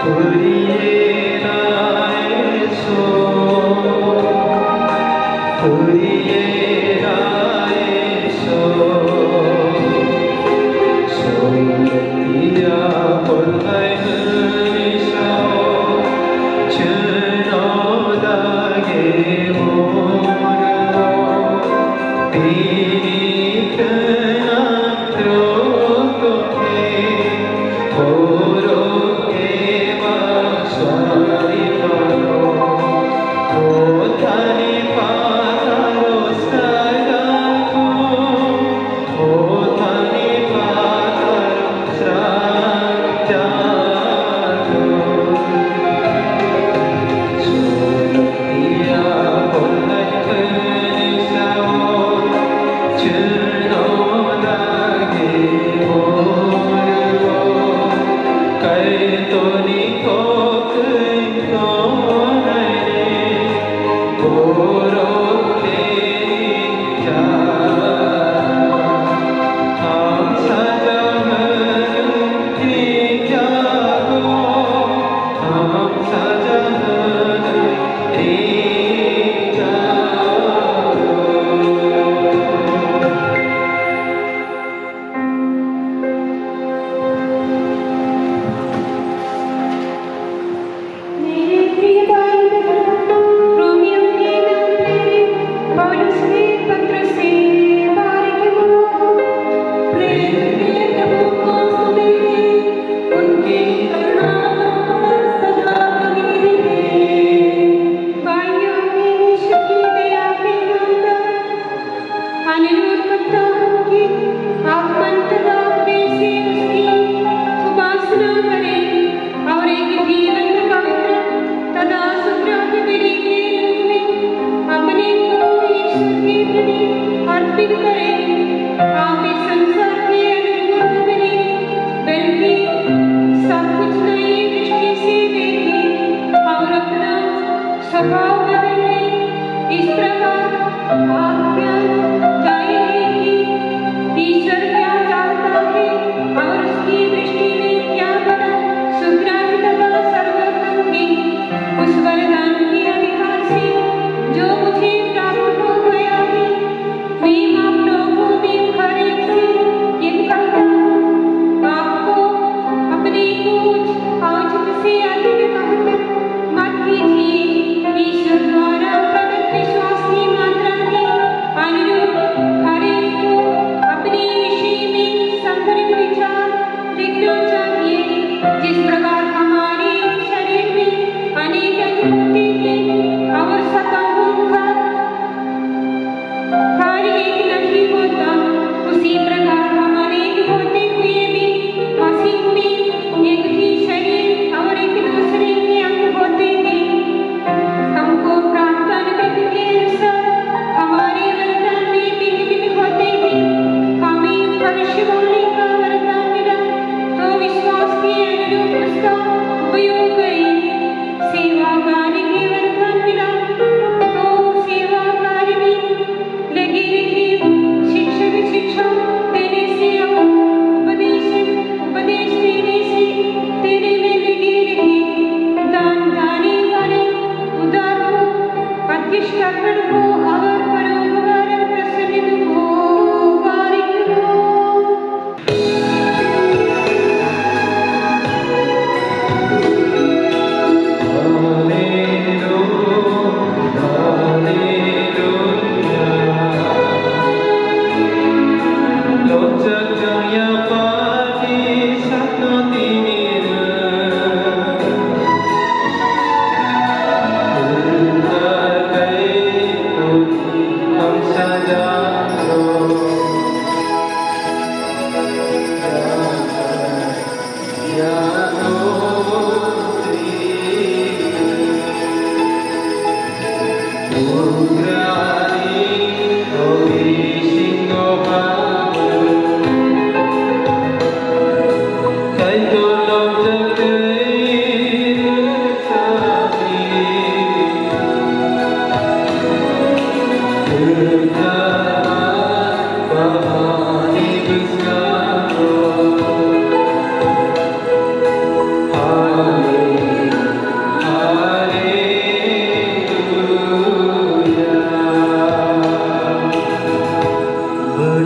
Kuriye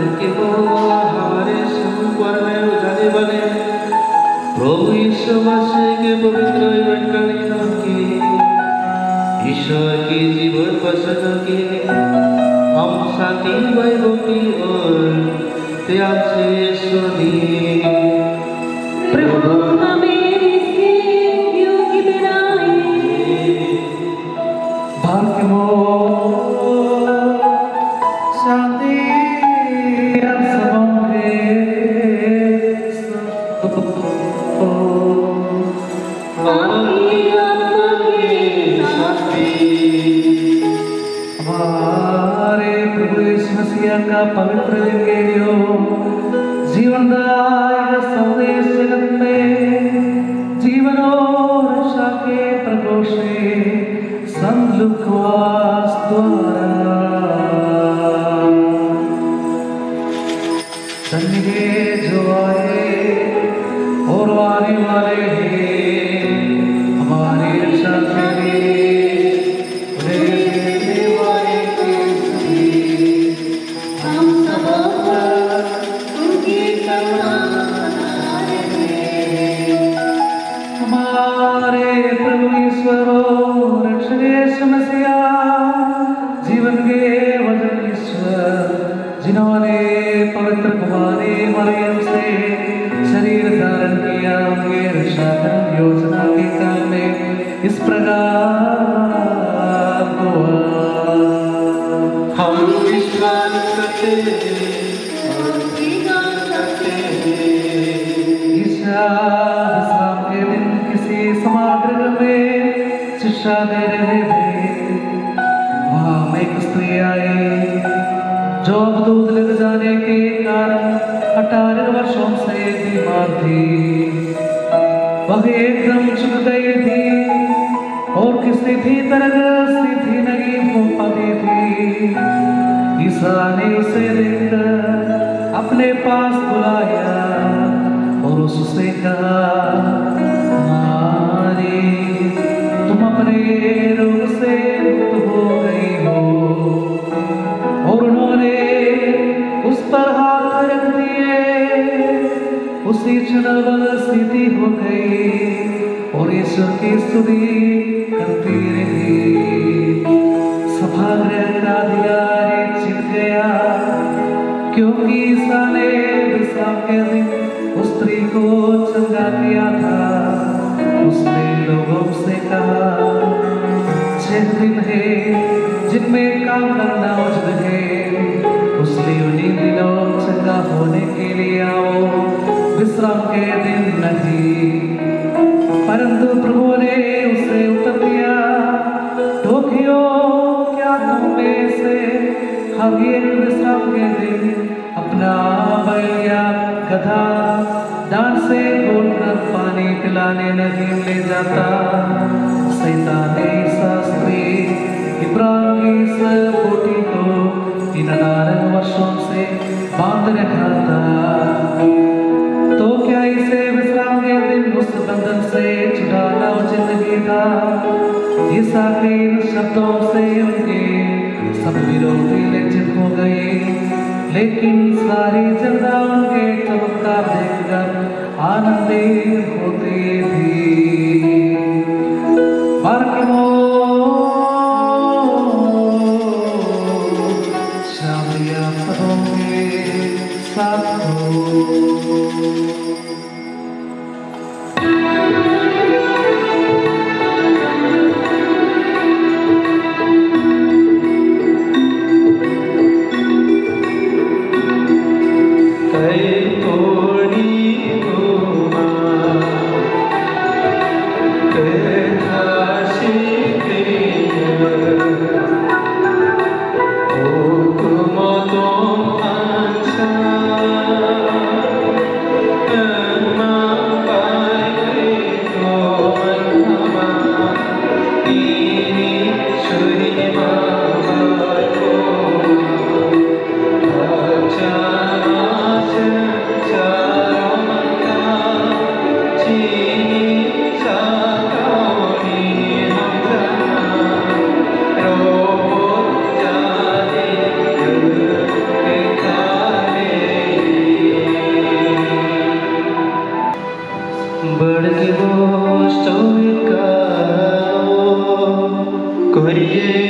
को हमारे संपर्क में उजाले बने प्रभु यीशु मसीह के पवित्र जीवन कल्याण के ईश्वर के जीवन पसंद के हम साथी भाई रोटी और त्याग से सुनिए गई और ईश्वर की स्तुति करती रही सभागृह का दिया छिप गया, क्योंकि ईसा ने विश्राम के दिन उस स्त्री को चंगा किया था। उसने लोगों से कहा गधा दान से बोलकर पानी पिलाने नहीं ले जाता। सैतानी शास्त्री इब्राहिम इस बोटी को इन अठारह वर्षों से बाँध रखा था। तो क्या इसे विश्राम के दिन उस बंधन से छुड़ाना उचित नहीं था? के इन शब्दों से उनके सब विरोधी लज्जित हो गए। लेकिन सारी जगह उनके चमत्कार देखकर आनंदित Maria.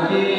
Amen.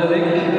Frederik.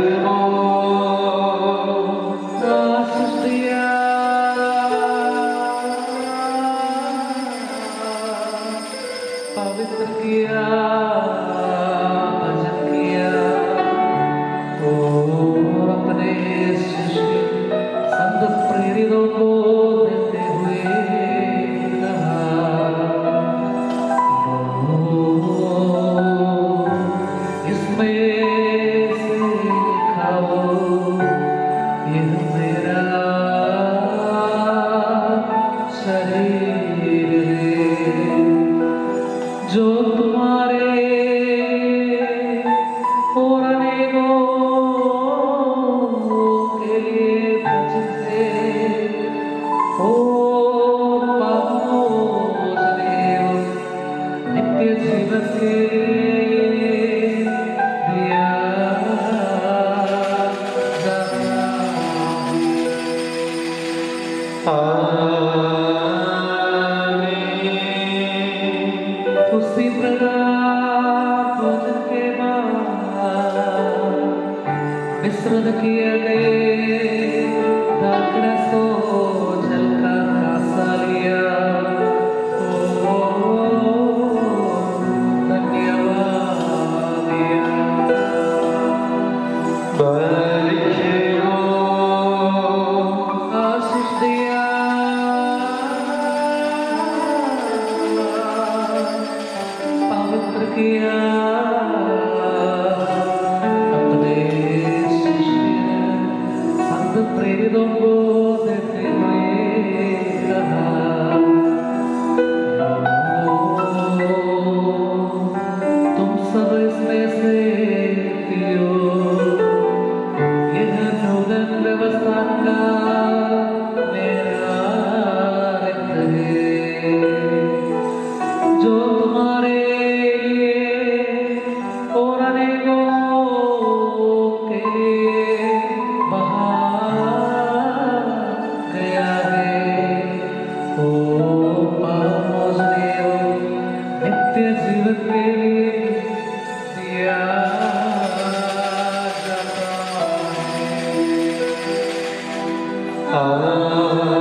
Amém.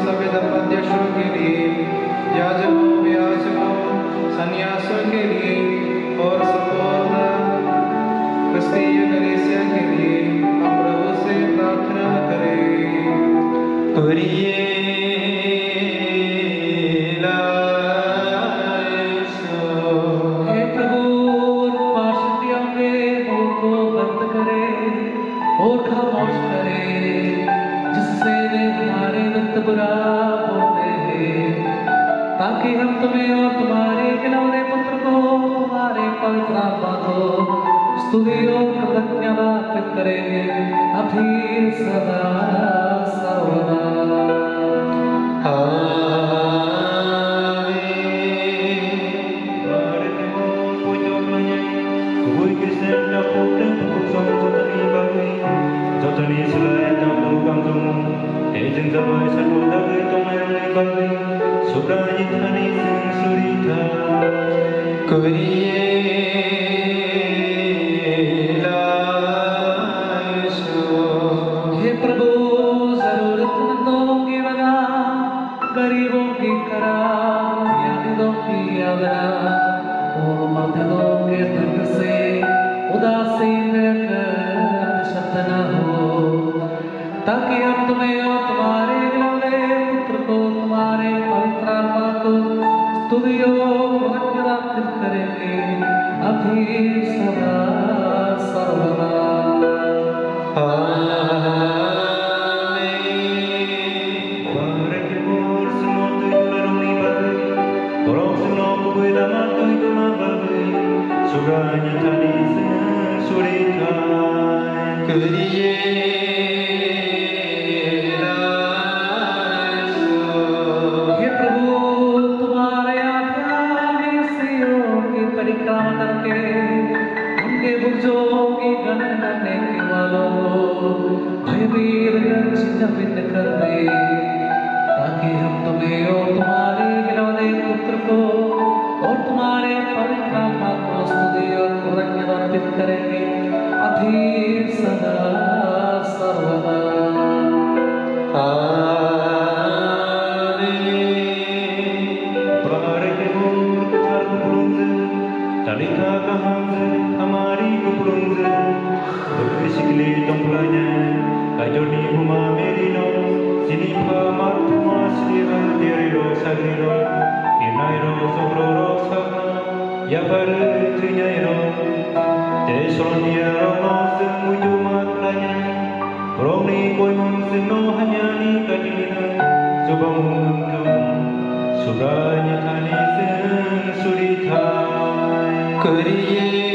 सभी धर्मध्यक्षों के लिए याजकों व्यासकों सन्यासों के लिए Yeah. Good evening.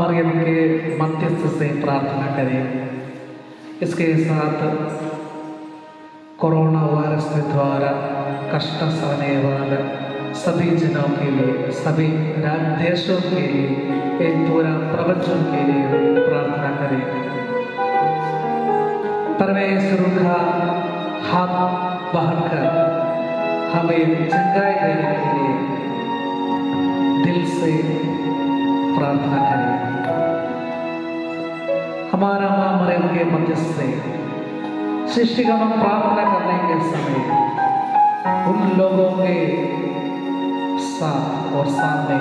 मरियम के मध्यस्थ से प्रार्थना करें। इसके साथ कोरोना वायरस के द्वारा कष्ट सहने वाले सभी जनों के लिए, सभी देशों के लिए, एक पूरा प्रवचन के लिए प्रार्थना करें। परमेश्वर का हाथ बहकर हमें चंगाई देने के लिए दिल से प्रार्थना करें। हमारा माँ मरियम के मध्यस्थ से शिष्यगण प्रार्थना करने के समय उन लोगों के साथ और सामने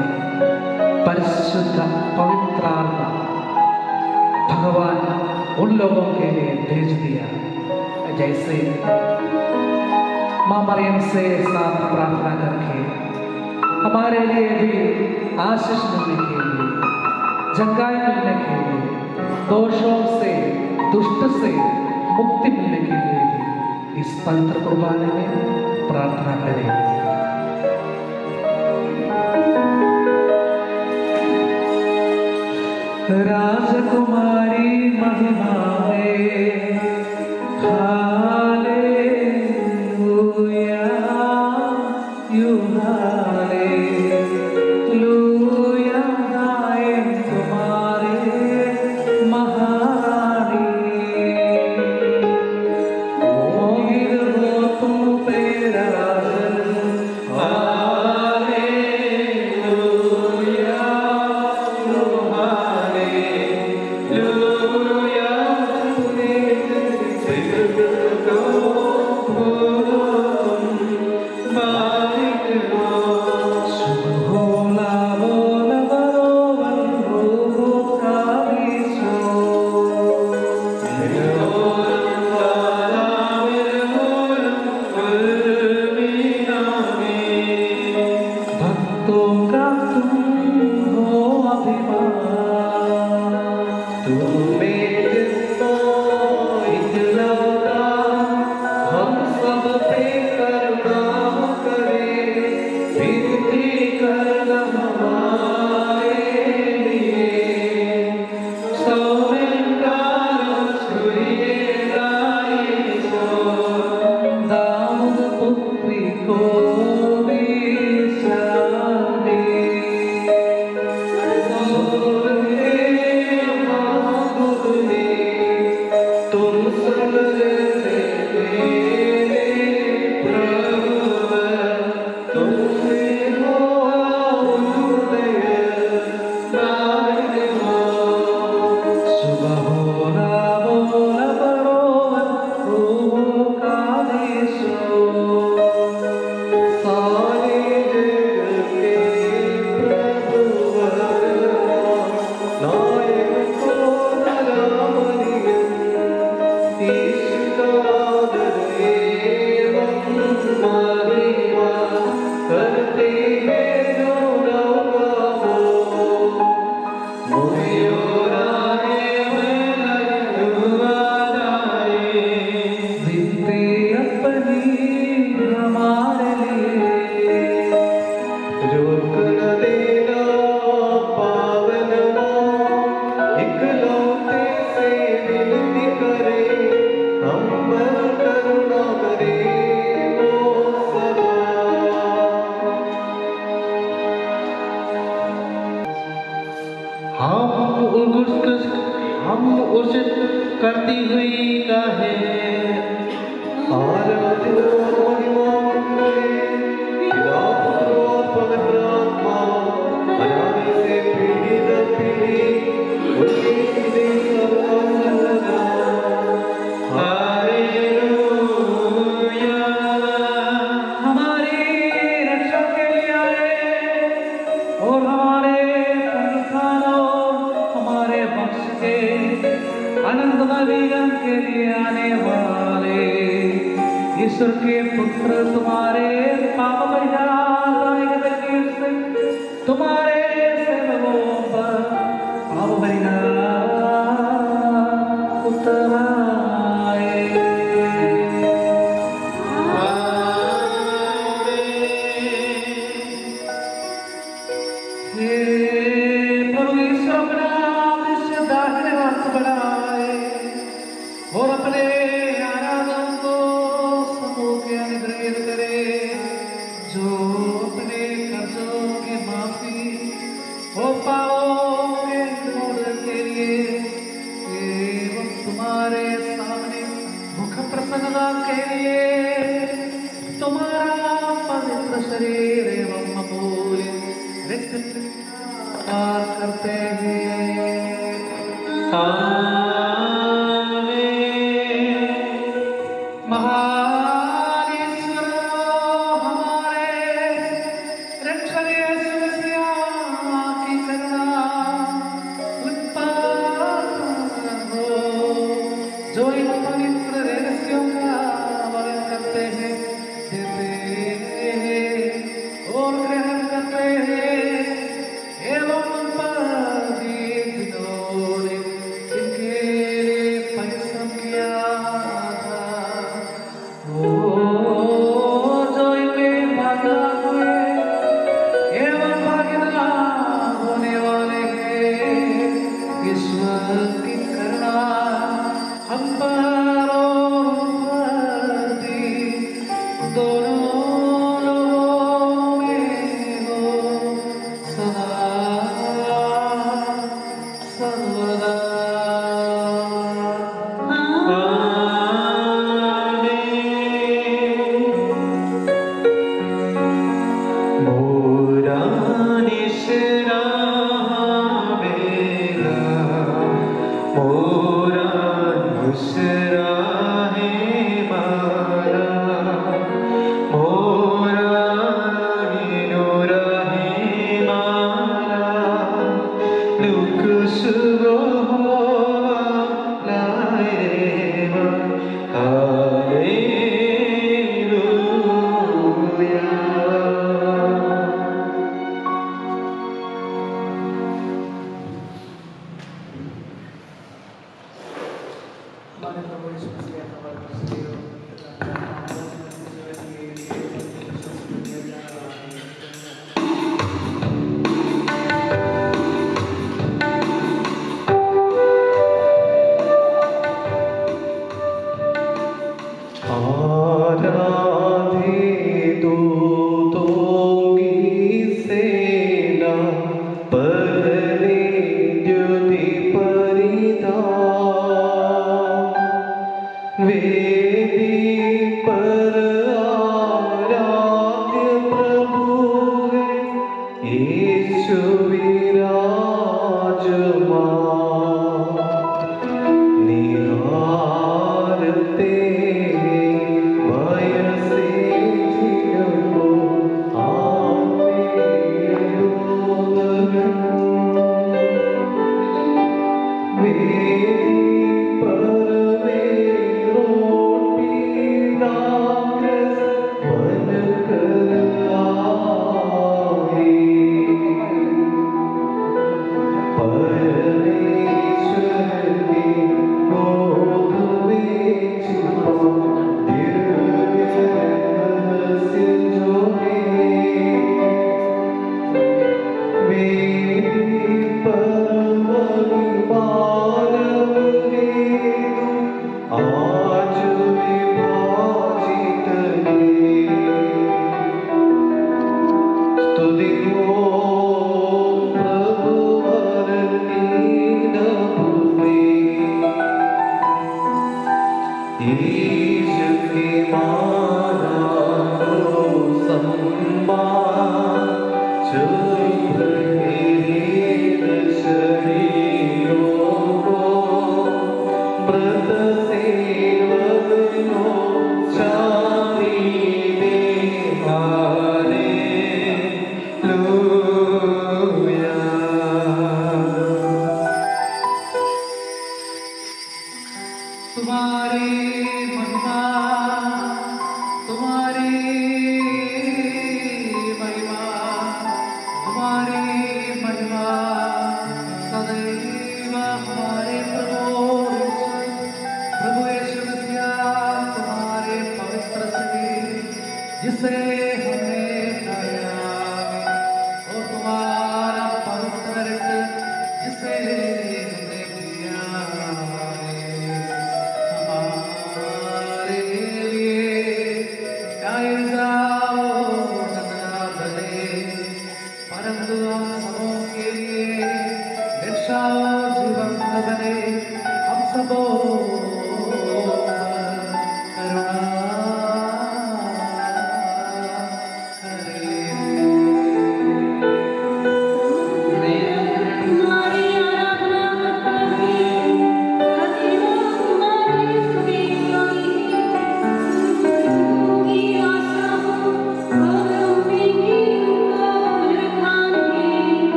परिशुद्ध पवित्र आत्मा भगवान उन लोगों के लिए भेज दिया जैसे माँ मरियम से साथ प्रार्थना करके हमारे लिए भी आशीष मिलने के लिए जंगाई के दोषों से, दुष्ट से मुक्ति मिलने के लिए इस इस पवित्र कुर्बानी में प्रार्थना करें। राजकुमारी महिमा में Assalamualaikum.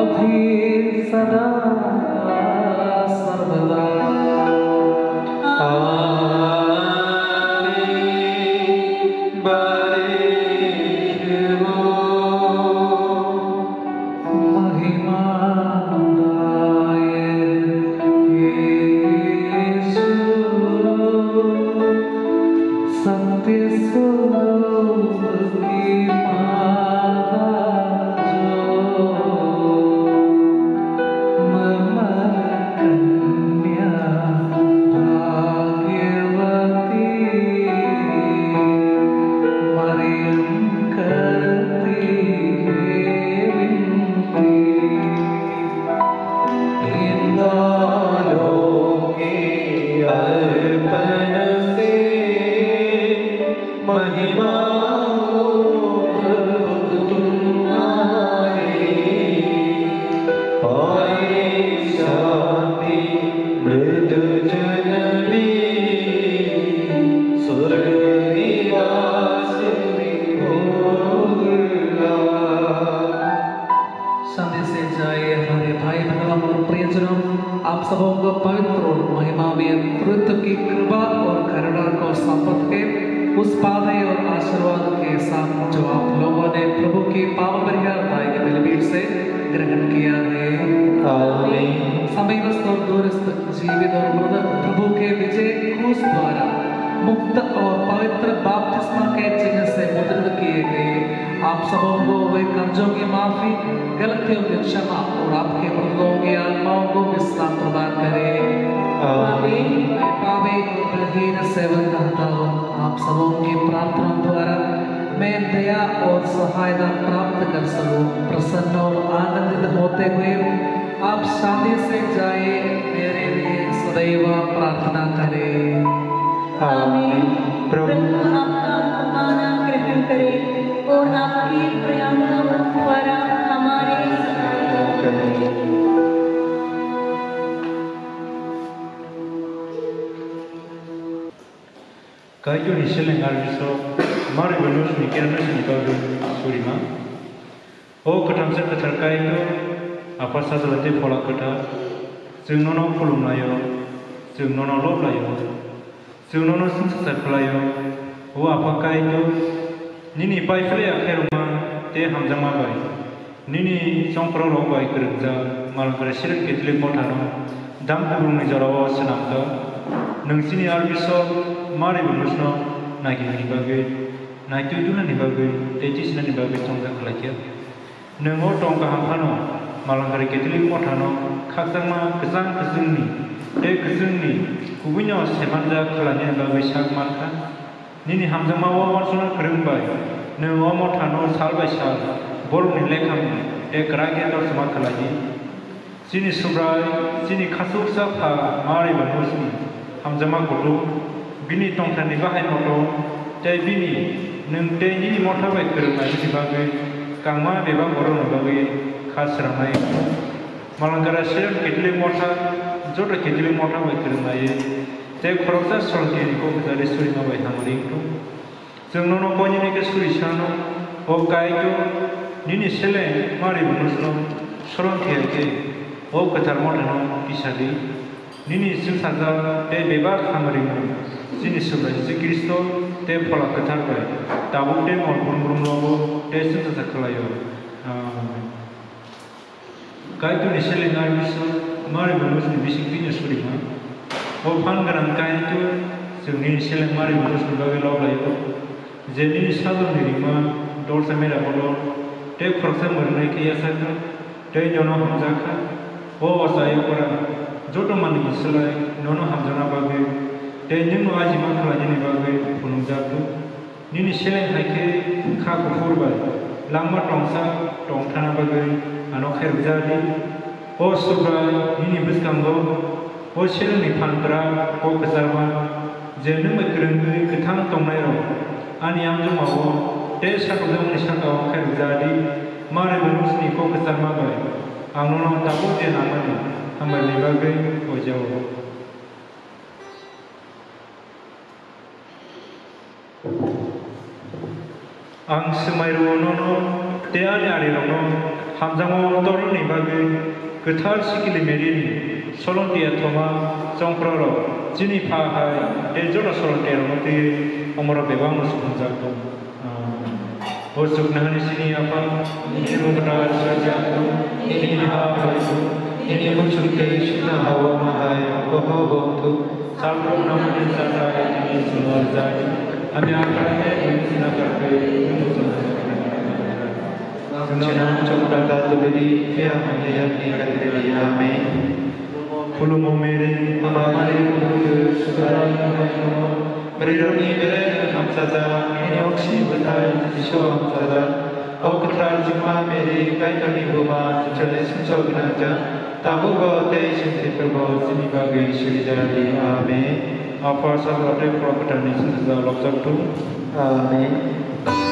अभी सदा 콜롬나요 즉 너는 롭라요 즉 너는 승차사 플라요 오 아파카이도 니니 파이플레야 케로마 때 함장마 바이 니니 정프로로 바이 그룹자 말그레 실은 게틀리 포타노 담부릉이 저러워 스남다 능신이 알비소 마리 부르스노 나기하니 바게 나이투두나니 바게 대지스나니 바게 정장 클라키야 능어 똥가 함파노 Malangkari Katolik Potano kakzangma kazang kazungni e kazungni kubunyo semanja khalani bagai shakmarka nini hamzangma wa warsuna krumbai ne wa motano salbai sal bol ni lekham e krage tor sama khalani sini subrai sini khasuksa pha mari banusni hamzangma godu bini tongthani bahai moto tai bini nung tei ni mothabai krumbai sibagai kangma beba boron bagai ખાસરામાં મલંગરા શેર કેટલી મોટા જોડે કેટલી મોટા હોય કિરમાએ તે ખોરતા સળગીરીકો બધારે સુરીમાં વૈથામાં રીંગટું જમનોનો પોજનીકે સુરીશાનો ઓ કાયક્યો નીની શેલે મારી મનુષ્યનો સળંથી હકે ઓ કથાર મોટાનો પીસાલી નીની સિલસાજા તે બેબાર ખામરીમાં যিনি সুবাই শ্রীকৃষ্ণ তে ফলা কথার গায় তাবুক তে মন ব্রহ্ম তে সুন্দর থাকলায় কাইটুনি চেলেঙাৰ পিছত আমাৰ বনোজনী মিচিং পিনে চলিম অফান গোনা কাইটো যোনে চেলেঙাৰ বনোজনী বাবে লগাইব যেনি সাধনীমা দৰ্চা মেৰা বলো তে খৰচা মৰণে কেয়াচাইতো তে জন হামজাখা অ অচাই পৰা যত মানুহ ইচলাই নন হামজনা বাবে তে নিম আজি মানুহ আজিনি বাবে ফুনুজাতো নিনি চেলেং থাকে খা কুকুৰ বাবে লাম্বা টংচা টংথানা বাবে ano khair bijadi o subra nini biskango o selen ni phantra ko kasarma je nu ma krengui kthang tongnai ro ani am jo mawo te sakdam ni sakao khair bijadi mare bunus ni ko kasarma bai angno tabu je namani hamar ni bagai ojau ang semai ruwono no te ani 함장호 또는 이바비 그탈 시기리 메린 솔론디에 토마 정프로로 진입하하 일조로 솔론디에 로모티 어머로 배광을 수분자고 오죽나니 신이 아파 일부나 사자고 이니하 바이수 이니부 축대 신나하오 마하여 고호보투 살로나무니 사자에 지니 수월자니 아미 아카에 군신나 갈까에 군수나 yang kita beri amin. Pulu mere Hamaरे गुरु सुधाराय नमः मरिरनि बेरे हम सदा ini oksi betai iso sada au katra jima mere kai kani buma chale sincho gnaja tabu go te sinti prabhu sini bagai suri jadi amin apa sahaja perkataan ini sudah loksak tu amin Yeshua